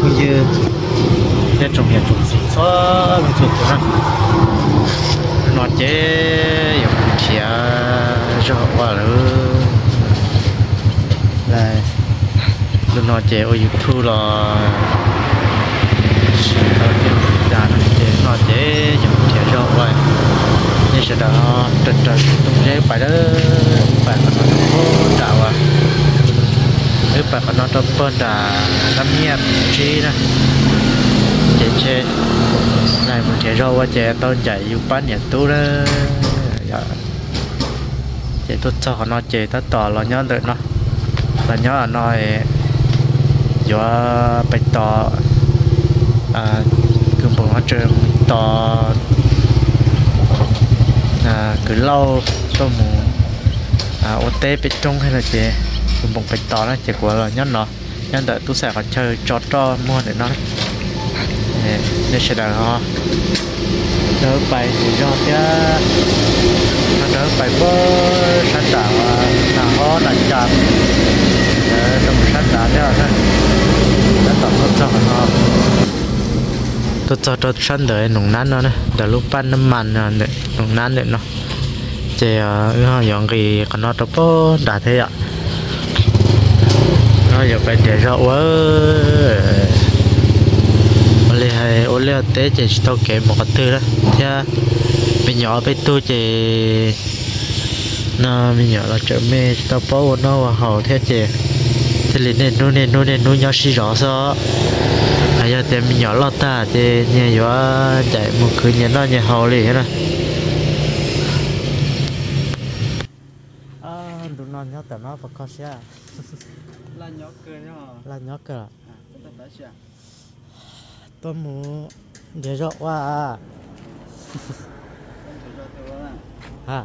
cũng như để trồng nhà trồng gì xóa mình chụp đó nó chế dùng kia cho qua nữa là nó chế ở youtube là đã nó chế nó chế dùng kia cho qua như sẽ đó trật trật tung chế phải đó phải nó có đạo à nếu bạn phải nó trong bên đã năm nhẹp chi nè chế chế này mình chế rau qua chế tôn chạy yêu bán nhẹ tu đó. Dạ. Chế tôi cho nó chế tất tỏ là nhớ được nó. Là nhớ là nó do bạch tỏ à cứ bộ nó chơi tỏ à cứ lâu tôi muốn à ô tê bị trông hay là chế cứ bộ bạch to đó chỉ của là nhớ nó. Nhân đợi tôi sẽ còn chơi cho cho mua để nó. Nên sẽ đợi ho, đỡ bài thì do chứ. Nó đỡ bài bơ sẵn đảo là ho là chạm. Trong sẵn đảo theo ha đã tập hợp cho nó, tôi cho cho sẵn đợi nồng nán nó nè à, để lúc ban năm màn nồng nán đấy nó. Chỉ họ à, dọn gì còn nó tập đã thế ạ nó giờ phải để rõ quá. Ole hay ole té chỉ tao kể một cái thứ đó. Thế mình nhỏ bên tôi chỉ nó mình nhỏ là chợ mê, tao bảo nó và hậu thế chỉ thế liền nên nuôi nên nuôi nên nuôi nhỏ xí rõ sao ai à, giờ thì mình nhỏ lót ta, thì nhà gió chạy một cứ nhà nó, nhà hậu liền đó. À đủ non nhớ tao nó phải có xe là nhỏ cơ nhỏ là nhớ cả à? Tôi xe tôi muốn để rõ qua à. Ha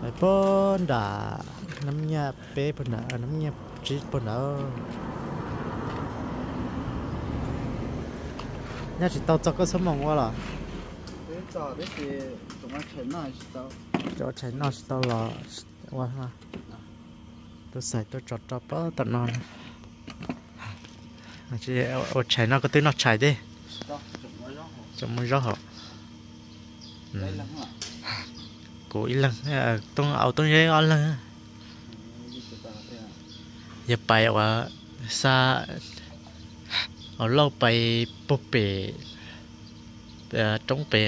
phải bốn đã năm nhà bé bốn đã năm nhà chỉ bốn đã nhà chỉ tao cho cái số mong qua là. Giờ đấy thì tụi nó chén nào chỉ tao. Cho chạy nó chỉ tao là qua tôi xài tôi chọt chọt bớt tận non. Chị ở chạy nó có tới nó chạy đi. Trong mới rõ hả? Cố ý lần tung ảo tung dây on lần giờ bay ở xa ở lâu bay búp bể trống bể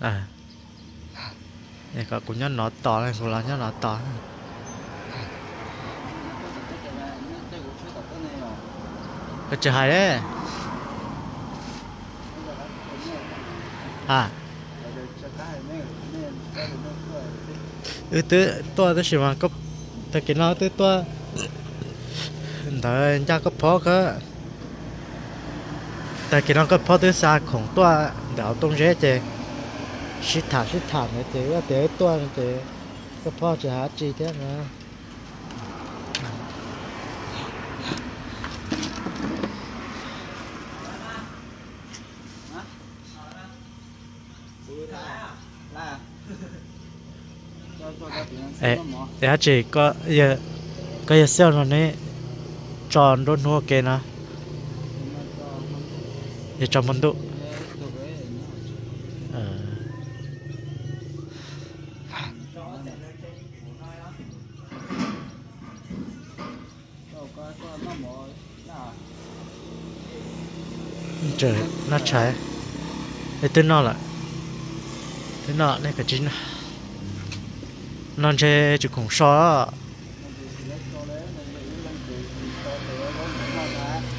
à để có cũng nhớ nó to này cũng là nhớ nó to cái chơi hai đấy à. Ừ tứ to tới chỉ mà có tớ cái nó tới to tới cha có phó cơ. Tại cái nó có phó tới xa khổng to đảo tung rễ chứ xí thả xí thả này chứ cái tới to này chứ có phó chỉ há chi thế nữa ê ê chỉ có giờ có giờ xeo nó này tròn đốt mua kê nè. Giờ tròn món độ trời, nó cháy để tên à. nó lại. Tên nó này cái chính non chơi chụp cùng so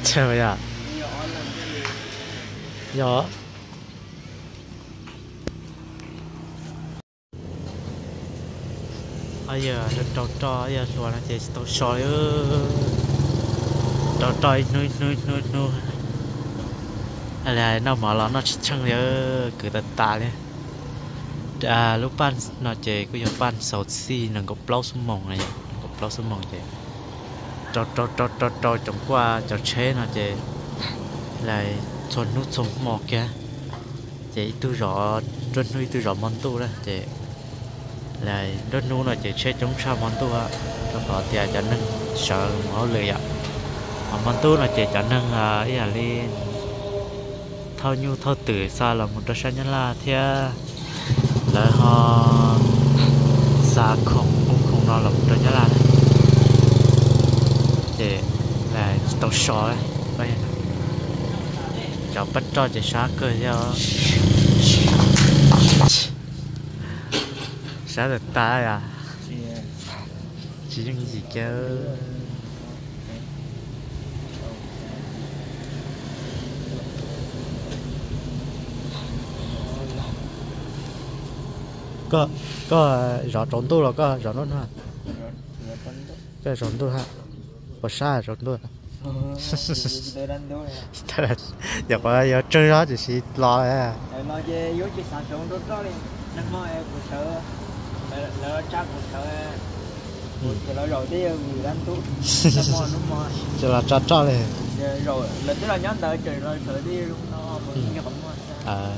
trời ạ nhỏ ai giờ nó trò trò giờ xóa nó chỉ tao soi ơ trò trò nuôi nuôi nuôi nuôi là nó mở lọ nó chăng nhớ, cứ tạt tà lên à lúc ban nó chơi cứ nhiều ban sầu si nó có plau sum mong này có plau sum mong chơi trò trò trò trò trò trong qua trò chế nó chơi lại chọn nút sống mò kia. Chơi tu rõ trên nuôi tu rõ món tu đó chơi là đất nu là chỉ chơi chống sao món tu á. Trong đó thì cho nên sợ ngó lười ạ. Mà món tu là chỉ cho nên à ý là đi thao nhu thâu tử xa là một đôi sáng nhân là thế là họ xa không, cũng không nó là một đôi nhân là thế là tàu sò ấy, bây giờ. Cháu bắt cho chỉ xa cơ cho. Xa được ta à? Chỉ những gì chứ? Có có rõ trốn tu rồi có rõ luôn ha. Cái trốn tu ha. Có xa trốn tôi là giờ có giờ chơi đó chỉ lo à nó về vô chỉ sản xuất rất đó đi. Nó mò em cũng sợ. Nó chắc cũng sợ. Rồi nó rồi đi người đang tu nó mò nó mò giờ là cho cho này rồi là là sợ đi luôn nó bóng mà à.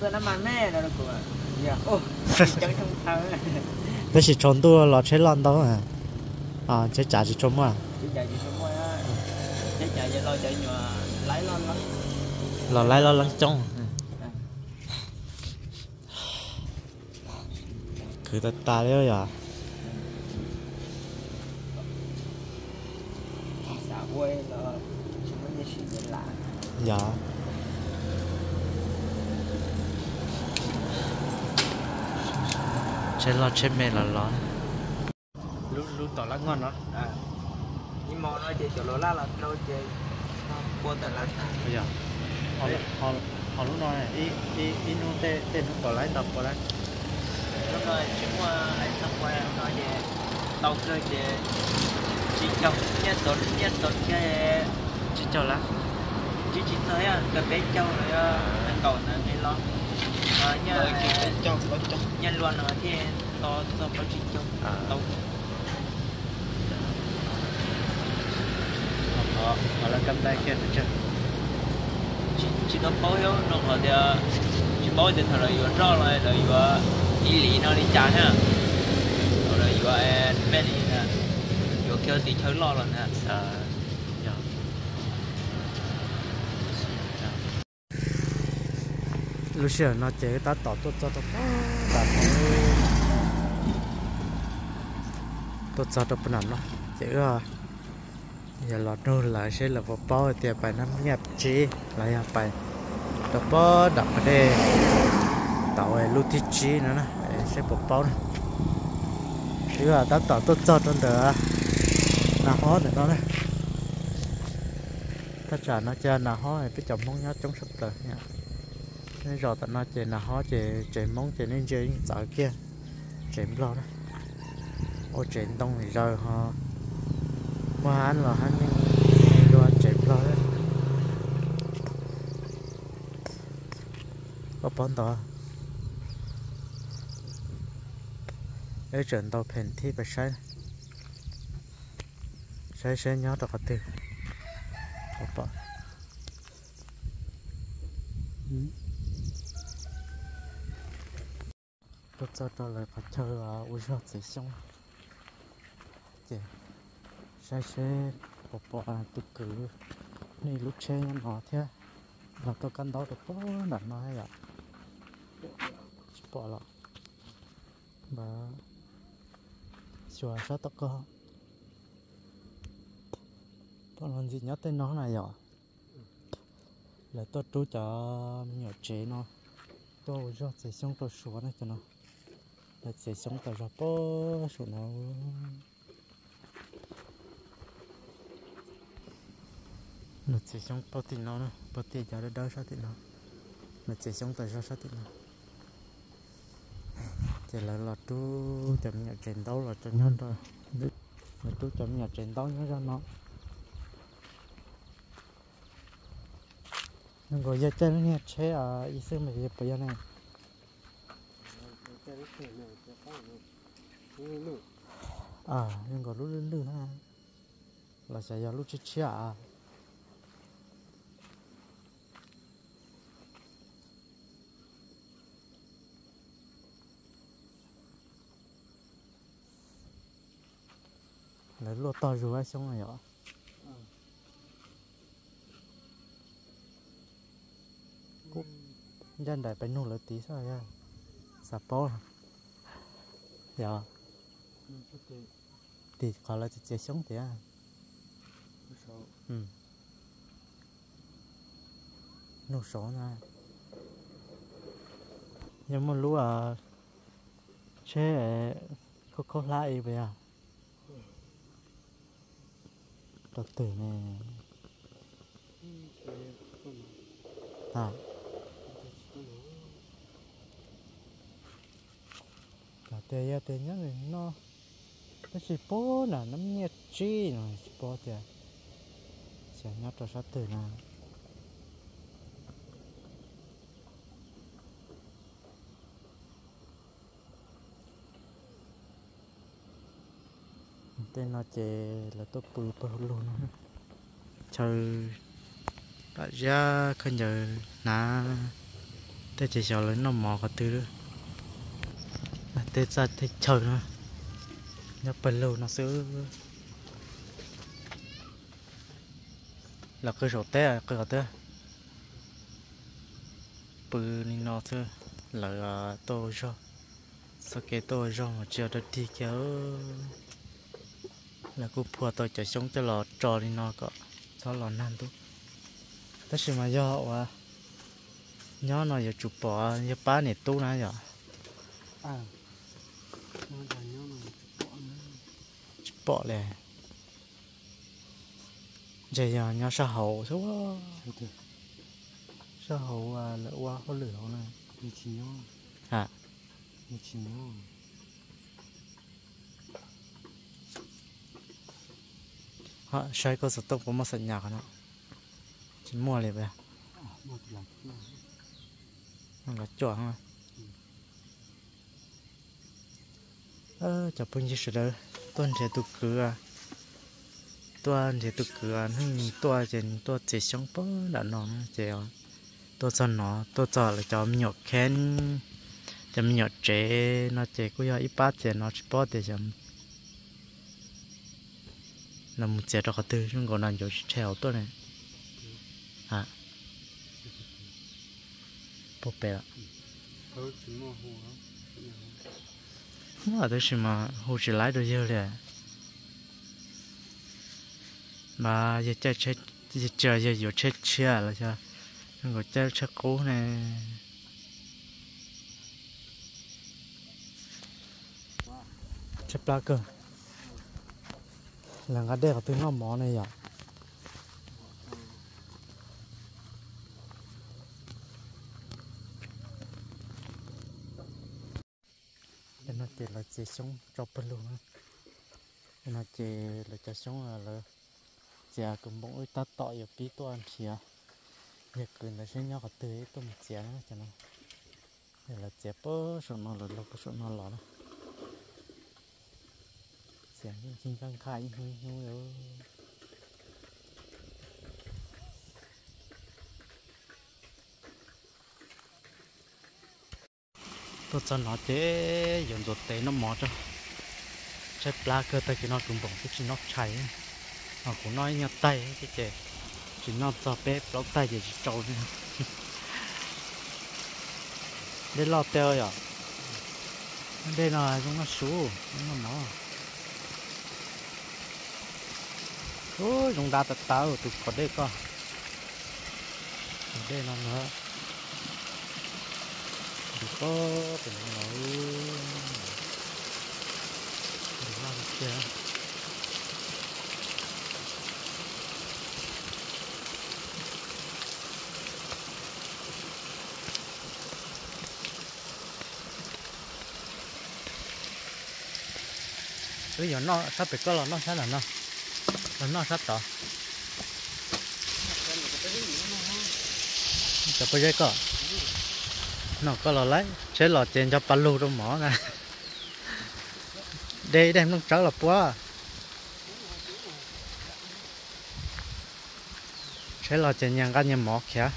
Tôi nó nó nó chỉ trốn tu là chơi lon đó à à chơi trả chỉ trốn mà chỉ chạy gì không thôi á. Chỉ chạy gì lo chạy nhòa lấy lo lắm. Là lấy lo lắng trong cứ ta ta đấy à. Chỉ gì lạ. Dạ chơi lo chơi mẹ là lo. Lúc lúc tỏ lắc ngon đó. À. Nhưng mà nó chỉ chỗ lỗ la là đâu chơi qua tận là bây giờ họ họ họ lúc nói này, ý ý ý nu tê tê nu tỏ lái tập qua đấy lúc rồi chúng qua lại xong qua nó về tàu cơ về chỉ trong nhất số nhất số cái chứ cho lắm chỉ chỉ tới à cái bé châu rồi anh cầu là cái lo ờ nhờ châu châu nhân luôn là cái to to có chỉ À. tàu họ họ là cầm tay kia được chưa chỉ chỉ có bao nhiêu nó họ thì chỉ bao nhiêu thằng rồi vừa rõ rồi rồi vừa ý lý nó đi trả ha. Rồi vừa mẹ đi nè vừa kêu tí chơi lo rồi nè à dạ lúc xưa nó chế ta tỏ tốt cho tôi ta tốt cho tôi bên nó chế à giờ lọt nô lại sẽ là một bao thì bài năm nhập chế lại à bài đó bao đập ở đây. Tàu ấy lúc thì chi nữa nè. Sẽ một bao này chứ à ta tỏ tốt cho trong đó nào khó để nó này tất cả nó chơi nào khó thì cái chồng mong nhớ chống sập tới nha cái rò tận nó chè là khó chè chè móng, chè nên chơi những kia. Chè lo đó. Ô chè đông thì rồi họ mà anh là hắn nhưng đồ anh chơi lo đó. Có bón tỏ để chuyển tàu phèn thi bạch sai sai sai nhớ được cái Mm-hmm. Tôi cho tôi lại phải chờ à ui giọt sẽ xong Chị Sai sai bỏ bỏ là tôi cứ Này lúc chơi nó thế Là tôi căn đó được bó đặt nó hay là Bỏ lọ Bà Chùa sao tao có bỏ làm gì nhớ tên nó này rồi Là tôi chú cho nhỏ chế nó Tôi cho sẽ xong tôi sửa này cho nó là sẽ sống tôi cho bó xuống nó Là sẽ sống bao tiền nó nữa. Bao tiền cho nó đỡ sao tiền nó Là sẽ sống tôi cho sao tiền nó Thì là là chú chậm nhà trên tàu là cho nhân rồi Là chú chậm nhà trên tàu nhớ ra nó. Nhưng có giờ chơi nó chế à ý xưa mà giờ bây giờ này à nhưng có lúc lưng lưng ha. Là sẽ giờ lúc chết chết à lấy lô to ai xong rồi ạ. Cúc dân đại bánh nụ là tí sao vậy? sạp bó dạ thì khó là chỉ chế sống thế à ừ nô số nè nhưng mà lúa à chế có có lại vậy à đợt tử này à có thể thế giờ thế ya nhá rồi nó nó chỉ bố là nó nhẹ chi nó chỉ bố thì sẽ nhắc cho sát từ nào. Tên nó chè là tốt bự bự luôn. Chờ đã ra khăn giờ na tên chỉ sợ lớn nó mò cả từ nữa tê ra tê chờ nó nó bần lâu nó sẽ là cơ sổ té à sổ té. Bự nên nó sẽ là à, tôi cho. Sau cái tôi cho mà chưa được đi kéo là cô phùa tôi chạy sống cho lò trò đi nó có cho lò nan tu tất nhiên mà do họ nhớ nó giờ chụp bỏ giờ ba này tu nãy giờ. À nó là nhau là bỏ lẹ giờ giờ nhớ sao hậu số sao hậu à lỡ qua có lửa này? Mình chỉ nhau à mình chỉ nhau họ sai có sự tốt của một sợi nhạc nó. Chỉ mua liền vậy à nó là chọn mà ơ chả bưng gì sự đó tuần sẽ tụ cửa. Tuần sẽ tụ cửa. Nhưng tuần sẽ tuần sẽ sống bơ đã nó sẽ tuần cho nó. Tuần cho là cho mình nhọc khen. Cho mình chế nó chế cũng ít bát chế nó chỉ bớt để cho là một chế đó có từ chúng còn làm cho treo tuần này. À bố bè thôi mà tôi xem mà lái giờ mà chơi chơi, giờ chơi giờ giờ chơi là sao? Nhưng mà chơi chơi cũ này chơi cơ. Là cái đẹp tôi nó mỏ này vậy cho chỉ là chỉ sống trong bên luôn á. Cho nó chỉ là chỉ sống là là chỉ cũng mỗi ta tội ở phía toàn chỉ à. Việc cứ là sinh nhau cái tươi tôi một chỉ cho nó. Đây là chỉ bơ số nó là lúc số nó lọ đó chỉ à, những kinh căng khai như như tôi cho nó chế dùng đồ tế nó mò cho chế pla cơ tay cái nó cũng bỏng cái nó cháy. Nó cũng nói nhặt tay cái chế chỉ nó cho bếp, lóc tay để chỉ trâu nữa để lo teo à đây là chúng nó sú nó mò ôi chúng ta tao tụt có đây co đây là nữa thì có tình nói đừng làm kia bây giờ nó sắp bị có là nó sẽ là nó. Là nó sắp đó chụp bây giờ có nó có lò lấy sẽ lò trên cho palu trong mỏ nè. Đây đem nó trở là quá. Sẽ lò trên nhà cái nhà mỏ kìa.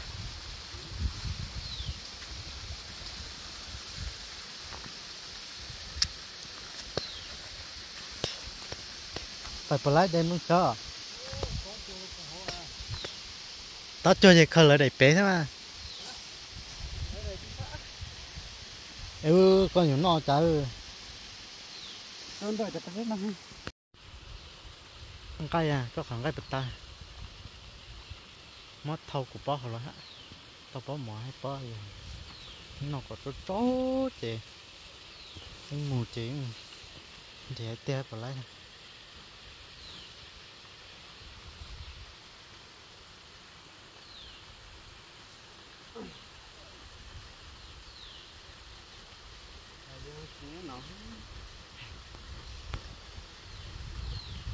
Phải bỏ lại đây muốn trở, tao cho gì khờ lại để bé thế mà. Ừ con những nó chả Con đợi cho tao biết mà. con cây à có khoảng cây bịch ta mất thâu của bó rồi hả tao bó mỏ hay bó gì nó có chỗ chỗ chị mù chị để té vào lại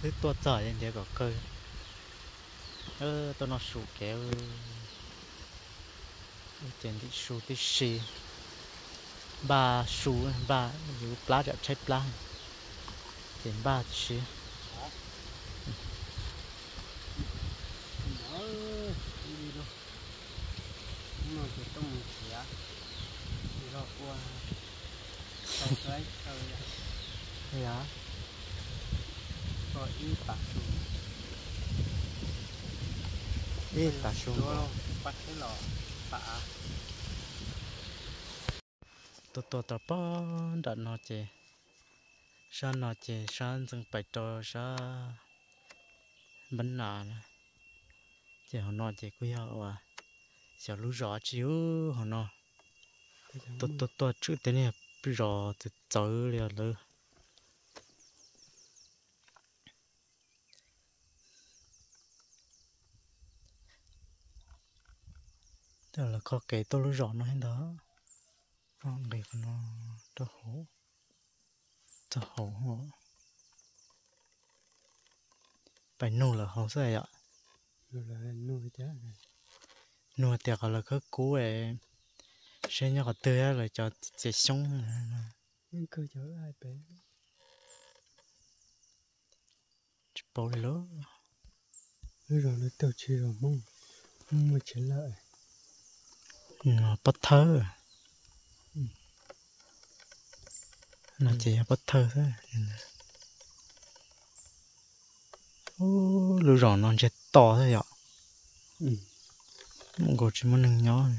thứ tua trở lên thế có cơ ơ tôi nó sủ kéo trên thì sủ tí xì. Ba sủ ba dù plá đẹp trái plá. Trên ba xì. Yeah này. y á Rồi y bạc xuống. bắt cái lọ. Bạ. tôi tôi tôi bó đã nó chè sao nó chè sao dừng phải cho sao bánh nà chè họ nó chè quý họ à sao lú rõ chiếu họ nó tôi tôi tôi trước thế này bây giờ thì liền nữa đó là có cái tôi lú rõ nó hết đó con cái con nó nó hổ nó hổ hổ phải nô là hổ sao ạ Rồi là chết này. nô tiệc là cái cú ấy sẽ nhớ cái tươi là cho sẽ sống Nhưng cơ chở ai bé. bố lỡ Rồi rồi nó tao chi rồi mong. Mong mà chết lại. Nó bắt thơ nó chỉ bắt thơ thôi ô lưu rõ nó chết to thôi ạ Ừ. không có chỉ muốn nâng nhỏ.